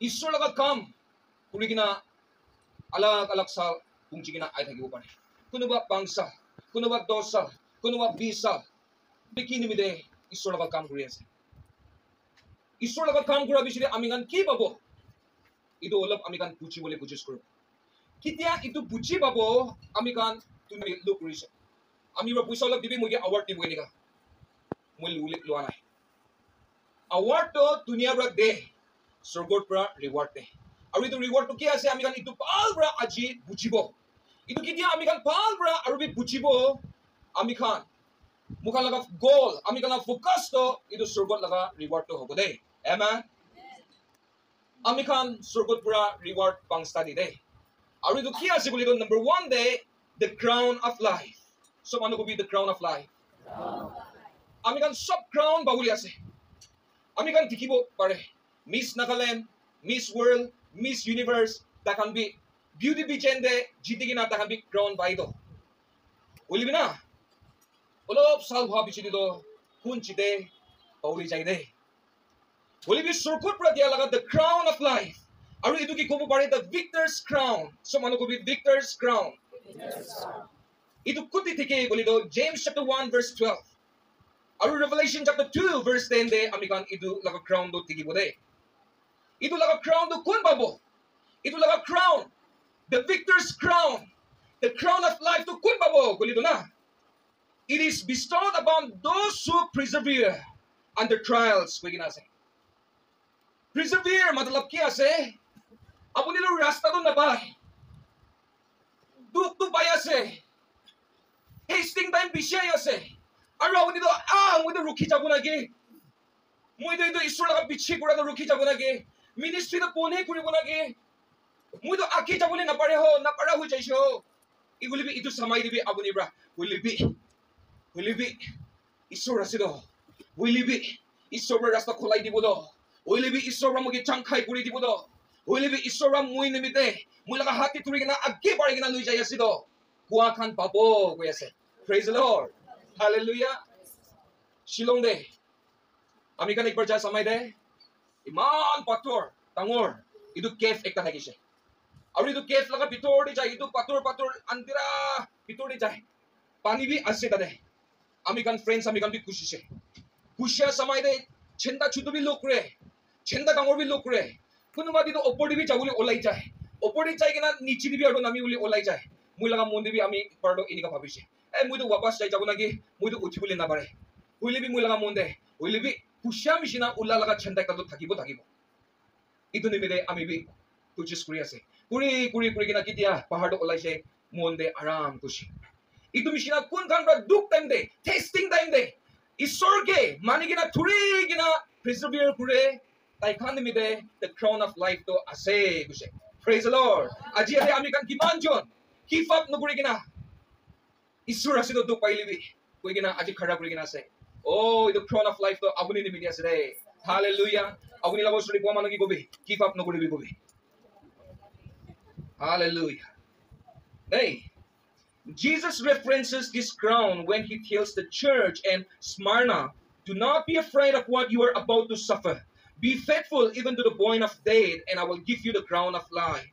ঈশ্বৰ লগত কাম কৰি কিনা আলাগ আলাগ চাল পুঞ্জি কিনা আই থাকিব পাৰে কোনোবা পাঁচ চাল কোনোবা দহ চাল কোনোবা বিশ চাল কি নিমিত্তে ঈশ্বৰৰ লগত কাম কৰি আছে ঈশ্বৰৰ লগত কাম কৰাৰ পিছতে আমি গান কি পাব এইটো অলপ আমি গান বুজিবলৈ কোচিছ কৰোঁ কেতিয়া এইটো বুজি পাব আমি গান তুমি লোক কৰিছে আমি পইচা অলপ দিবি আৱাৰ্ডটো দুনিয়াৰ পৰা দে দে আজি বুজিব আমি খান ভাল পৰা আৰু বুজিব আমি খান মুখান লগা গ'ল আমি খান এইটো স্বৰ্গত লগা ৰিৱাৰ্ডটো হ'ব দেই এমা আমি খান স্বৰ্গত পৰা ৰিৱাৰ্ড পাংস্তা দি দেই আৰু এইটো কি আছে বুলি নম্বৰ ওৱান দে life চব মানুহ কবি দ্য ক্ৰাউন অফ লাইফ আমি খান চব ক্ৰাউন পাবলৈ আছে আমি খান দেখিব পাৰে Miss Nagaland Miss World Miss universe তাহান বি বিউটি বিচেন দে জিতি কিনা তাহান বি ক্ৰাউন পাই দ বুলিবি না অলপ চাল হোৱা পিছত দ কোন চিতে পাউলি যায় দে বুলিবি চৰকুৰ পৰা দিয়া লগা দ্য ক্ৰাউন অফ লাইফ আৰু এইটো কি ক'ব পাৰে দ্য ভিক্টাৰ্ছ ক্ৰাউন চব মানুহ কবি ভিক্টাৰ্ছ ক্ৰাউন এইটো কুটি থাকে বুলি the James chapter one verse twelve আৰু Revelation chapter two verse ten দে আমি কাৰণ এইটো লগা ক্ৰাউনটো থাকিব দেই এইটো লগা ক্ৰাউনটো কোন পাব এইটো লগা crown the victors crown the crown of লাইফটো কোন পাব কলিটো না it is bestowed upon those who persevere under trials কৈ কিনে আছে persevere মতলব কি আছে আপুনি ৰাস্তাটো নাপায় দুখটো পাই আছে হেষ্টিং টাইম বিচাৰি আছে আৰু আপুনিতো আহ মইতো ৰখি যাব লাগে মইতো এইটো ঈশ্বৰৰ লগত পিছি কৰাটো ৰখি যাব লাগে মিনিষ্ট্ৰীটো পোনে কৰিব লাগে মইতো আঁকি যাবলৈ নাপাৰে হ নাপাৰা হৈ যাইছে ই বুলিবি এইটো চামাই দিবি আপুনি পৰা বুলিবি বুলিবি ঈশ্বৰ আছে দ বুলিবি ঈশ্বৰৰ ৰাস্তা খোলাই দিব দ বুলিবি ঈশ্বৰৰ মোক চাং খাই কৰি দিব দ বুলিবি ঈশ্বৰৰ মই নিমিতে মই লগা হাতী তুৰি কিনে আগে পাৰি কিনে লৈ যাই আছে দ কোৱা খান পাব কৈ আছে. শ্বিলং দে আমি কাৰণে একবাৰ যা চামাই দে ইমান পাথৰ ডাঙৰ। এইটো কেফ একটা থাকিছে। আৰু এইটো কেফ লগা ভিতৰতে যায়। এইটো পাথৰ পাথৰ আন্তিৰা ভিতৰতে যায়। পানী বি আছে তাতে। আমি কান ফ্ৰেণ্ডছ আমি কান বি খুচিছে। খুচিয়া চামাই দে চেন্তা চুটো বি লোক ৰে। চেন্তা ডাঙৰ বি লোক ৰে। কোনোবা দিটো ওপৰ দিবি যাবলৈ ওলাই যায়। ওপৰ যাই কিনা নিচি দিবি আৰু নামি বুলি ওলাই যায়। মই লগা মন দিবি আমি পাৰটো এনেকুৱা ভাবিছে। এ মইতো ৱাপাছ যাই যাব লাগে মইতো উঠিবলৈ নাপাৰে। হুইলিবি মই লগা মন দে। হুইলিবি কুচিয়া মিচিনা উল্লা লগা চেন্তা কালত থাকিব থাকিব। ইটো নিমিতে আমি বি কোচিছ কৰি আছে। কৰি কৰি কৰি কিনা কেতিয়া পাহাৰটো ওলাইছে মন দে আৰাম কুচি ইটো মিচিনা কোন খান পৰা দুখ টাইম দে টেষ্টিং টাইম দে। ঈশ্বৰকে মানি কিনা ধৰি কিনা প্ৰিজাৰ্ভিয়াৰ কৰে। তাই খান নিমিতে দ্য ক্ৰাউন অফ লাইফটো আছে কৈছে। প্ৰেজ লৰ্ড আজি ইয়াতে আমি কান কিমানজন? keep up no kurigina isura sido to paili bi kurigina aji khara kurigina se. Oh the crown of life to abuni ni bini asre hallelujah. Abuni labo suri poma nagi gobi. Keep up no kuribi gobi. Hallelujah. Hey jesus references this crown when he tells the church and smyrna do not be afraid of what you are about to suffer. Be faithful even to the point of death and i will give you the crown of life.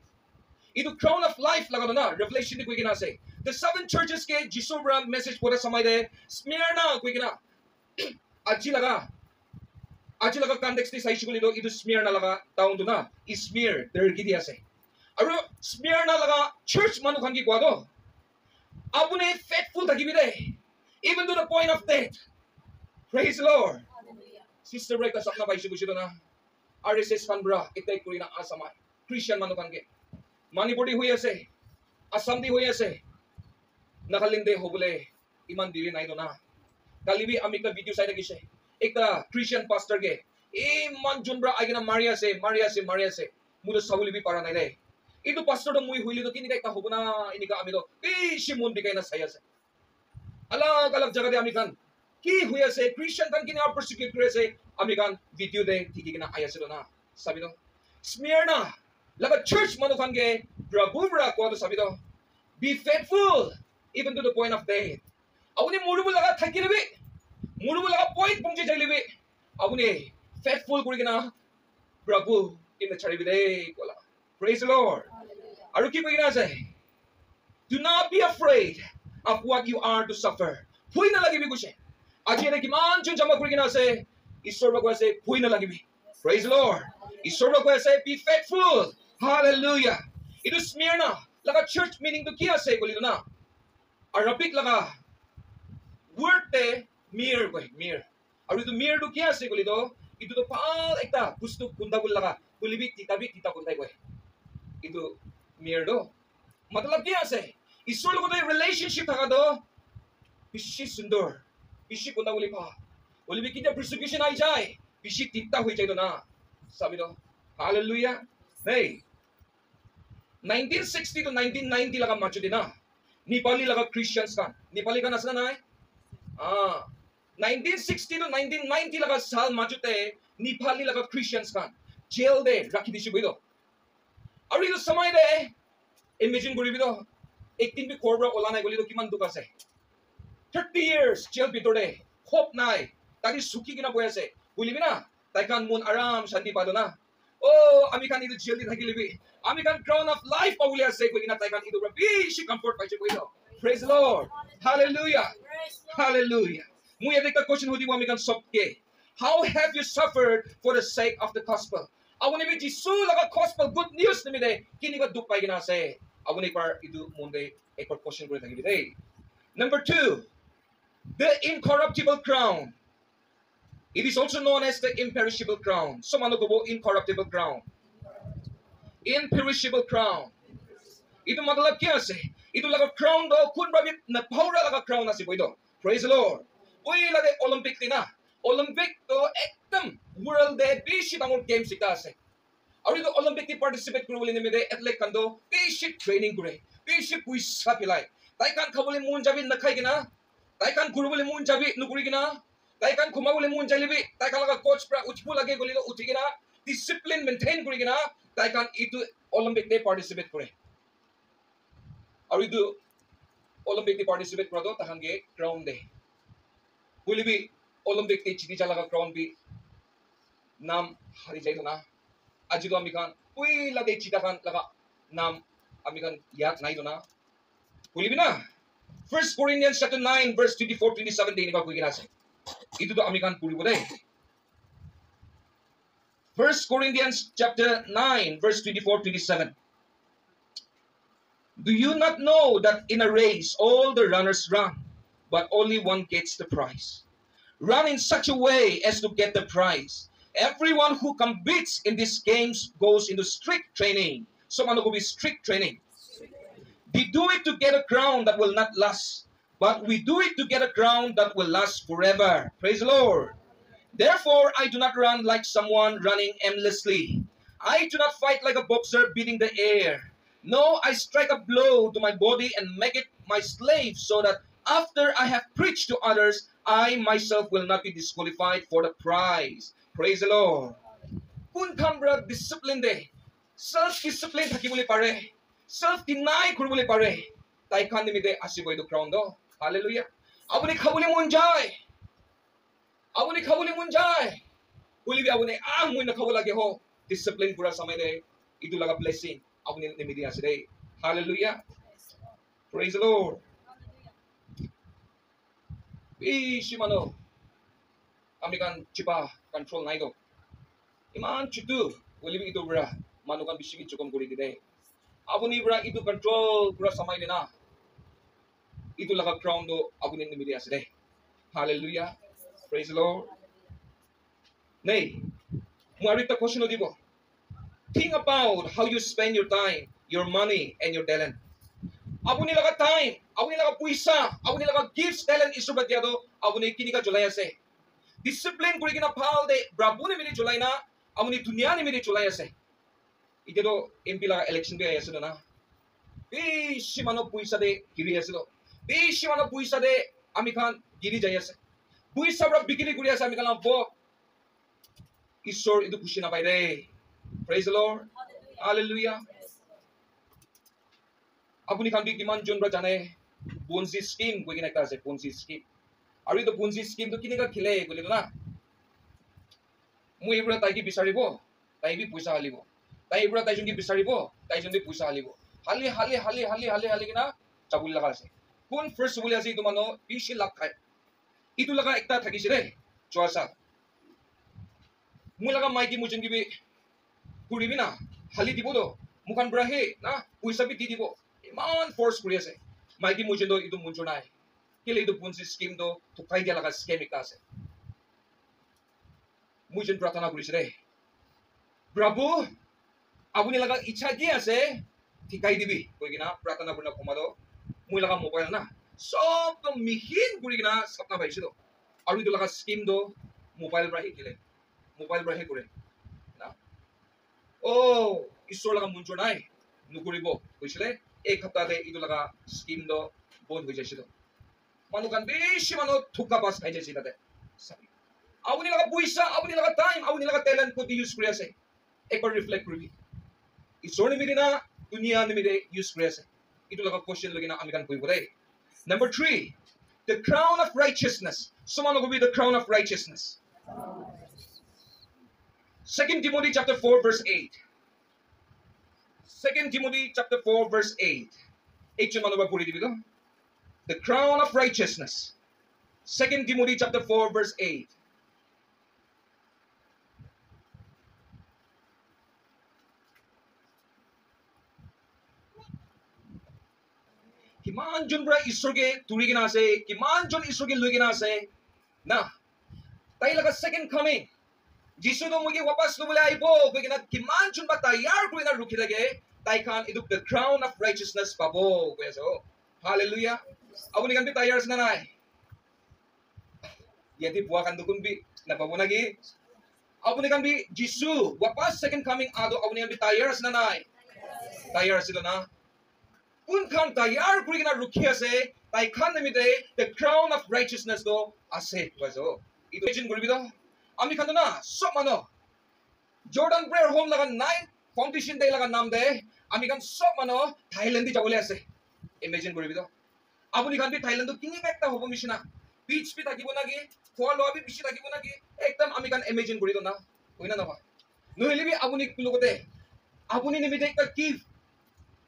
Na Revelation ni kuya say. The seven churches ke Jesus bra message pura samay de Smyrna kuya na. Aji laga. Aji laga context ni sa isu ito ito Smyrna laga taon do na. Ismir there gidi ase. আৰু স্মিয়াৰ্ণা লগা search মানুহখন কি কোৱা গ আপুনি faithful থাকিবি দেই even to the point of death praise Lord sister brake স্বপ্ন পাইছো বুজিলো না আৰ এছ এছ ফানব্ৰা এটাই কৰি না আছামাই মানিপুৰি হৈ আছে আসাম দি হৈ আছে। নাগালেণ্ডে হবলে ইমান দেৰি নাই দনা। কালি বি আমি এটা ভিডিঅ' চাই থাকিছে। এটা ক্ৰিষ্টিয়ান পাষ্টাৰকে ইমান যোনবোৰ আহি কিনে মাৰি আছে মাৰি আছে মাৰি আছে। মোৰতো চাবলৈ বি পাৰা নাই দে এইটো পাষ্টাৰটো মই শুইলিতো কেনেকুৱা এটা হ'ব না এনেকুৱা আমিতো বেছি মন বিকাই না চাই আছে। আলাগ আলগ জেগাতে আমি খান। কি হৈ আছে? ক্ৰিষ্টিয়ান খান কেনেকুৱা প্ৰচিকিউট কৰি আছে? আমি খান ভিডিঅ' দে ঠিকি কিনে আহি আছিলোঁ না। চাবি ন স্মিয়াৰ না। Like a church manukan ge brabubra ko to. Be faithful even to the point of death. Awuni murubul laga thakilibi. Murubul laga point pungji lebi. Awuni faithful kuri gina brabu in the charibi de kola. Praise the Lord. Aru kipu kuri say. Do not be afraid of what you are to suffer. Pui na lagi bi kushe. Aji na kiman chun jama kuri gina say. Isor bagwa say pui na lagi bi. Praise the Lord. Isor bagwa say be faithful. Hallelujah. It Ito Smyrna, laka church meaning to kia say ko na. Arabic laga word te mir ko mir. Aru to mir to kia say ko lito. Ito to pal ekta gusto kunda ko laga. kulibit titabit tita kunda ko. Ito mir do. मतलब क्या से ईश्वर को relationship था तो बिशी सुंदर बिशी कुंदा बोली पा बोली भी kita persecution ay jai. Pishi tita हुई jai तो na. Sabi तो Hallelujah. Hey. Nineteen sixty two nineteen ninety लगा माचु दिन नेपाली लगा क्रिस्चियन्स का नेपाली कहाँ सुना है nineteen sixty two nineteen ninety लगा साल माचुते नेपाली लगा क्रिस्चियन्स का जेल दे रखी दिशु बुझो अरे तो समय दे इमेजिन बुरी बुझो एक दिन भी कोर्बर ओलाना है बोली तो किमान दुकान से थर्टी इयर्स जेल भी तोड़े होप ना है ताकि सुखी की ना बोया से बोली भी ना ताकि मुन आराम शांति पादो ना Oh, আমি kan itu jail di thaki libi. Ami kan crown of life pa uli ase ko ina taikan itu rabi shi comfort pa ko ito. Praise the Lord. Hallelujah. Hallelujah. Mu yadek ka question hudi mo ami kan. How have you suffered for the sake of the gospel? Awo ni Jisu laga gospel good news ni de kini ka dupay gina se. Awo ni par itu munde ekor question ko thaki de. Number 2. The incorruptible crown. It is also known as the imperishable crown. Sumano ko bo incorruptible crown. Imperishable crown. Ito matalab kya se. Ito laga crown do kun rabi na paura laga crown si ito. Praise the Lord. Uy lade Olympic din na. Olympic to ekdam world de bishi bangor games ita se. Aru ito Olympic ti participate kuro wali nimide athlete kando bishi training kure. Bishi puisa pilay. Tai kan kabuli mun jabi nakai gina. Tai kan kuro wali mun jabi nukuri gina. তাই কান ঘুমা বলে মন চাইলিবি তাই কান লগা কোচ প্রা উঠবো লাগে গলিলো উঠি কিনা ডিসিপ্লিন মেইনটেইন কৰি কিনা তাই কান ইটো অলিম্পিক ডে পাৰ্টিচিপেট কৰে আৰু ইটো অলিম্পিক ডে পাৰ্টিচিপেট কৰাটো তাহানগে ক্ৰাউন দে বুলিবি Olympic day city চালাগা crown B নাম হাৰি যায় না আজিতো আমি কান পইলা দে চিটা কান লগা নাম আমি কান ইয়াত নাই না বুলিবি না First Corinthians chapter 9 verse 24 27 দিন এনেকুৱা কৈ কিনা আছে Ito to amikan puri mo First Corinthians chapter 9 verse 24 27. Do you not know that in a race all the runners run, but only one gets the prize? Run in such a way as to get the prize. Everyone who competes in these games goes into strict training. Someone who will be strict training. They do it to get a crown that will not last, but we do it to get a crown that will last forever. Praise the Lord. Therefore, I do not run like someone running aimlessly. I do not fight like a boxer beating the air. No, I strike a blow to my body and make it my slave so that after I have preached to others, I myself will not be disqualified for the prize. Praise the Lord. Kun kambra discipline de. Self-discipline থাকিবলৈ পাৰে self-deny কৰিবলৈ পাৰে তাই খান নিমিতে আসিব এইটো crown the hallelujah Hallelujah. Abone kabuli munjai. Abone kabuli munjai. Kulibi abone ang muna kabula geho. Discipline pura sa mene. Ito laga blessing. Abone nimidiya sire. Hallelujah. Praise the Lord. Ishimano. American chipa control na ito. Iman chitu. Kulibi ito pura. Manukan bisingit chukong kuri dide. Abone pura ito control pura sa mene na. পুৰা চামাইলে না itu laka crown do aku ni nimidi asde. Hallelujah. Praise the Lord. Nay, muari ta question dibo. Think about how you spend your time, your money, and your talent. Abu ni laka time, abu ni laka puisa, abu ni laka gifts, talent isu batyado, abu ni kini ka julay ase. Discipline kuri kina pal de, brabu ni mini julay na, abu ni dunia ni mini julay ase. Ite do MP laka election bi ayase na. Bishi mano puisa de kiri ase do. বেছি মানুহ পইচা দে আমি খান গিৰি যাই আছে। পইচা পৰা বিক্ৰী কৰি আছে আমি খান ব। ঈশ্বৰ এইটো খুচি নাপায় দে প্ৰেজ লৰ হালেলুয়া আপুনি খান কিমান জন পৰা জানে? পঞ্জি স্কিম কৈ কিনে এটা আছে পঞ্জি স্কিম। আৰু এইটো পঞ্জি স্কিমটো কেনেকুৱা খেলে বুলি না। মই এইবোৰে তাইকে বিচাৰিব তাই বি পইচা হালিব। তাই এইবোৰে তাইজনকে বিচাৰিব তাইজনে পইচা হালিব। হালি হালি হালি হালি হালি হালি কিনা যাবলৈ লগা আছে। কোন ফাৰ্ষ্ট বুলি আছে এইটো মানুহ বিশ লাখ খায় ইটো লগা একটা থাকিছে দেই চোৱা চা মই লগা মাইকী মোৰ যোনকিবি ফুৰিবি না হালি দিব মুখান পৰা সেই না পইচা বি দি দিব ইমান ফৰ্চ কৰি আছে মাইকী মোৰ যোনটো এইটো মঞ্জুৰ নাই কেলে এইটো পুঞ্চি স্কিমটো ঠুকাই দিয়া লগা স্কেম এটা আছে মই যোন প্ৰাৰ্থনা কৰিছে দেই প্ৰভু আপুনি লগা ইচ্ছা কি আছে ঠিকাই দিবি কৈ কিনা প্ৰাৰ্থনা কৰি কমালো মই লগা মোবাইল না চবটো মিহিন কৰি কিনা স্বপ্ন পাইছিলো আৰু এইটো লগা স্কিমটো মোবাইল পৰা শিকিলে মোবাইল পৰাহে কৰে অ' ঈশ্বৰ লগা মঞ্জুৰ নাই নকৰিব কৈছিলে এই সপ্তাহতে এইটো লগা স্কিমটো বন্ধ হৈ যাইছিল মানুহ কান বেছি মানুহ থোকা পাছ খাই যাইছে তাতে আপুনি লগা পইচা আপুনি লগা টাইম আপুনি লগা টেলেণ্ট ক'ত ইউজ কৰি আছে একবাৰ ৰিফ্লেক্ট কৰিবি ঈশ্বৰ নিমিতে না দুনিয়া নিমিতে ইউজ কৰি আছে itu laga question lagi na Number three, the crown of righteousness. Someone will be the crown of righteousness. Second Timothy chapter 4 verse 8. Second Timothy chapter 4 verse 8. Eight manuba puri The crown of righteousness. Second Timothy chapter 4 verse 8. किमान जन पूरा ईश्वर के तुरी के नासे किमान जुन के लुगिन नासे ना। ताई लगा सेकंड कमे जिसु तो मुगे वापस तो बोले आई बो, कोई ना किमान जुनबा तैयार कोई ना रुकी लगे। ताई खान, इदु द क्राउन ऑफ़ राइटियसनेस पाबो कोयसो हालेलुया अब निकन भी तैयार सना नाय यदि बुआ kan dukun ना पाबो ना की अब निकन भी, जिसु, वापस सेकंड कमिंग आदो अब निकन भी तैयार सना नाय तैयार सिलो तो ना। কোনখন তৈয়াৰ কৰি কিনে ৰখি আছে তাইখন নিমিত্তে দ্য ক্ৰাউন অফ ৰাইচিয়াছনেছটো আছে কৈছে এইটো ইমেজিন কৰিবি তো আমি খান না সব মানুহ জৰ্ডান প্ৰেয়াৰ হোম লগা নাইন ফাউণ্ডেশ্যন ডে লগা নাম দে আমি খান সব মানুহ থাইলেণ্ডে যাবলৈ আছে ইমেজিন কৰিবি তো আপুনি খান থাইলেণ্ডত কেনেকুৱা একটা হ'ব নিচিনা বিচ বি থাকিব নেকি খোৱা লোৱা বি বেছি থাকিব নেকি একদম আমি খান ইমেজিন কৰি হয় না নহয় নহ'লে বি আপুনি লগতে আপুনি নিমিত্তে একটা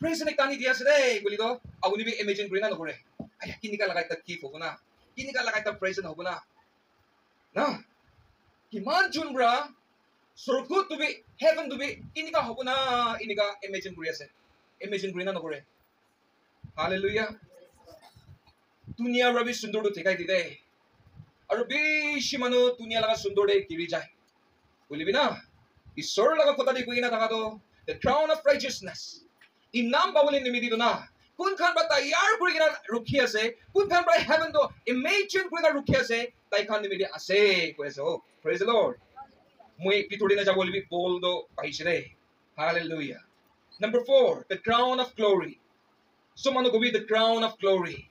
একটা আনি দি আছে দেই বুলি তো আপুনি বি ইমেজিন কৰি না নকৰে আয়া কেনেকুৱা লগা এটা গিফ্ট হ'ব না কেনেকুৱা লগা এটা প্ৰেজেণ্ট হ'ব না না কিমান জোন ব্ৰা স্বৰ্গত তুমি হেভেন তুমি এনেকা হ'ব না এনেকা ইমেজিন কৰি আছে ইমেজিন কৰি না নকৰে হালেলুয়া দুনিয়াৰ বাবে সুন্দৰটো ঠিকাই দিলে আৰু বেছি মানুহ দুনিয়া লগা সুন্দৰ দে কিৰি যায় বুলিবি না ঈশ্বৰৰ লগত কথা দি কৈ কিনা থকাটো দ্য ক্ৰাউন অফ ৰাইচিয়াছনেছ ইনাম পাবলৈ নিমিতিটো না কোনখন বা তৈয়াৰ কৰি কিনা ৰখি আছে কোনখন পৰা হেভেনটো ইমেজিন কৰি কিনা ৰখি আছে তাইখন নিমিতি আছে কৈ আছে অ' Praise the Lord. Muy pituri na jawol bi boldo pahisre. Hallelujah. Number four, the crown of glory. So mano go be the crown of glory.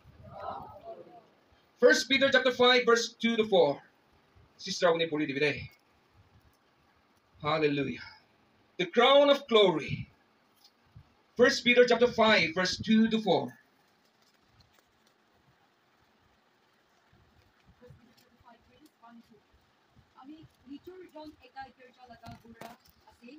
First Peter chapter 5, verse 2 to 4. Sister ako ni puri di bide. Hallelujah. The crown of glory. First Peter chapter 5, verse 2 to 4. আমি নিচৰ জন একাই গীৰ্জা লগা বুঢ়া আছিল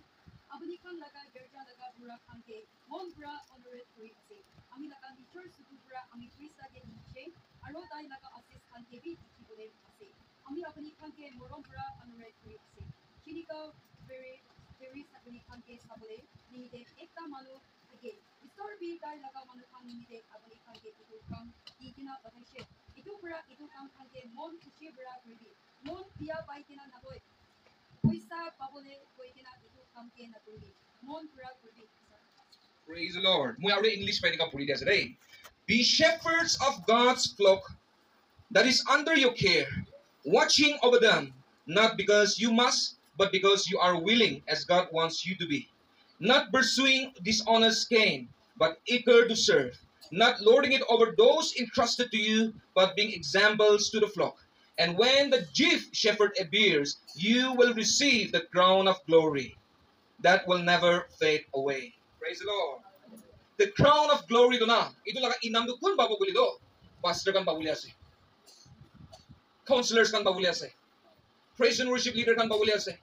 আপুনি খান লগা গীৰ্জা লগা বুঢ়া খানকে মন পুৰা অনুৰোধ কৰি আছে আমি লগা নিচৰ চুকুৰ পৰা আমি খ্ৰীষ্টাকে নিছে আৰু Again, Mon Mon Pia Baikina Babole Mon Praise the Lord. Muy hablo English pa nikapuli dia today. Be shepherds of God's flock that is under your care, watching over them, not because you must, but because you are willing as God wants you to be not pursuing dishonest gain, but eager to serve, not lording it over those entrusted to you, but being examples to the flock. And when the chief shepherd appears, you will receive the crown of glory that will never fade away. Praise the Lord. The crown of glory do na. Ito lang inamdukun babaguli do. Pastor kan babuliase. Counselors kan babuliase. Praise and worship leader kan babuliase.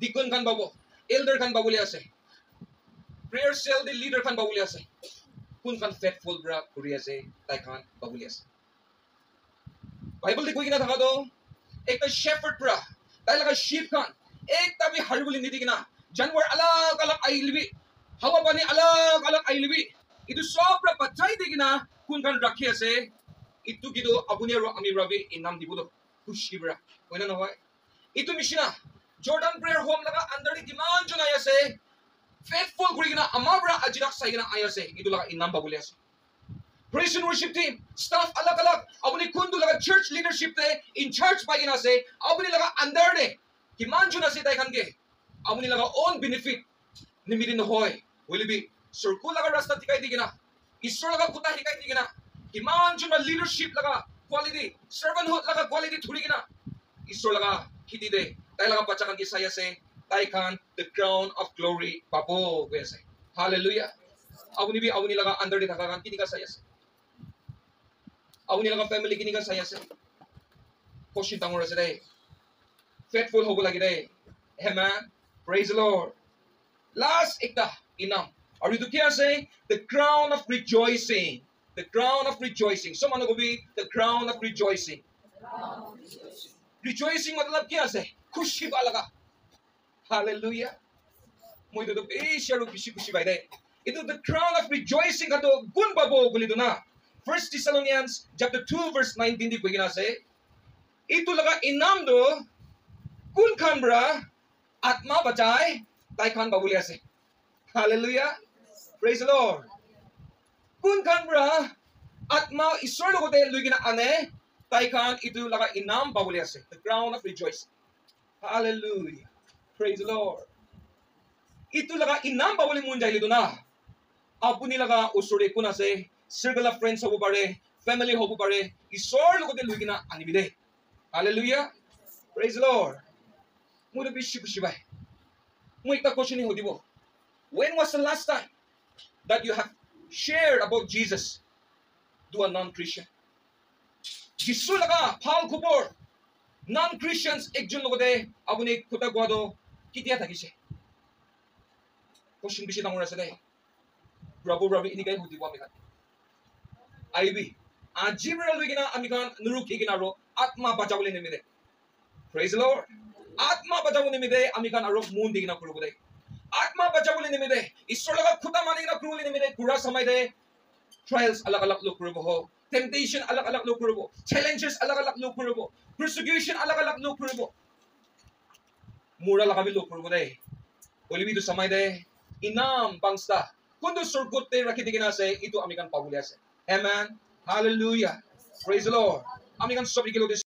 Dikun kan babo. Elder kan babuliase. Prayer cell the leader খান পাবলৈ আছে কোনখন ফেটফুল পৰা ঘূৰি আছে তাই খান পাবলৈ আছে Bible দি কৈ কিনা থকাটো একটা shepherd পৰা তাই লগা sheep খান একটা বি হাৰিবলৈ নিদি কিনা জানুৱাৰ আলাগ আলাগ আহি লিবি হাৱা পানী আলাগ আলাগ আহি লিবি ইটো চব পৰা বাচাই দি কিনা কোনখন ৰাখি আছে ইটো কিন্তু আপুনি আৰু আমি বাবে ইনাম দিবতো খুচি পৰা হয় নে নহয় ইটো নিচিনা জৰ্ডান প্ৰেয়াৰ হোম লগা আণ্ডাৰ কিমান জন আহি আছে কিনা আমাৰ পৰা আজি তাক চাই কিনা আহি আছে ইটো লগা ইনাম পাবলৈ আছে Praise and worship team, staff alag alag. Abuni kundu laga church leadership te in church pa gina se. Abuni laga under ne. Kiman juna se tai kan ke. Abuni laga own benefit. Nimirin hoy. Will be circle laga rasta tikai di gina. Isro laga kuta hikai di gina. Kiman juna leadership laga quality. Servanthood laga quality thuri gina. Isro laga kiti de. Tai laga pachakan ki saya se. icon, the crown of glory, babo we say. Hallelujah. Awuni bi awuni laga under di thakakan kini ka saya se. Awuni laga family kini ka saya se. Koshin tangor se dai. Faithful hobo lagi dai. Amen. Praise the Lord. Last ekta inam. Are you to say the crown of rejoicing? The crown of rejoicing. So को भी the crown of rejoicing. Rejoicing matlab kya से Khushi ba laga. Hallelujah মই এইটো বেছি আৰু বেছি খুচি পাই দেই এইটো দ্য ক্ৰাউন অফ ৰিজয়চিং কাটো কোন পাব বুলিতো না First Thessalonians chapter 2 verse 19 di begina say itu laga inam do kun khan bra atma bachai tai khan babuli ase hallelujah praise the lord kun khan bra atma ishwar logote luigina ane tai khan itu laga inam babuli ase the crown of rejoicing hallelujah praise the lord itu laga inam babuli mun jaili do na আপুনি লগা ওচৰে কোন আছে circle of friends হ'ব পাৰে family হ'ব পাৰে ঈশ্বৰৰ লগতে লৈ কিনা আনিবি দেই হালেলুয়া praise the lord মই বেছি খুচি পাই মই এটা question সুধিব when was the last time that you have shared about Jesus to a non-Christian যিশু লগা ভাল খবৰ নন খ্ৰীষ্টিয়ানছ একজন লগতে আপুনি খুটা কোৱাটো কেতিয়া থাকিছে কোশ্চিন বেছি ডাঙৰ আছে দেই প্ৰভুৰ বাবে এনেকাই সুধিব আমি খান আহিবি আজিৰ পৰা লৈ কিনা আমি খান নুৰুকি কিনা আৰু আত্মা বাচাবলৈ নিমিতে Praise the Lord. আত্মা বাচাব নিমিতে আমি খান আৰু মন দি কিনা কৰিব দে আত্মা বাচাবলৈ নিমিতে ঈশ্বৰৰ লগত খুটা মানি কিনা কৰিবলৈ নিমিতে ঘূৰা চামাই দে ট্ৰায়েলছ আলাগ আলাগ লোক কৰিব হওক টেম্পটেশ্যন আলাগ আলাগ লোক কৰিব চেলেঞ্জেছ আলাগ আলাগ লোক কৰিব persecution আলাগ আলাগ লোক কৰিব কৰিব দে বলিবিটো চামাই দে ইনাম পাংস্তা কোনটো স্বৰ্গতে ৰাখি দি কিনে আছে এইটো আমি কাণ পাবলৈ আছে Amen. Hallelujah. Praise the Lord. চব শিকিলো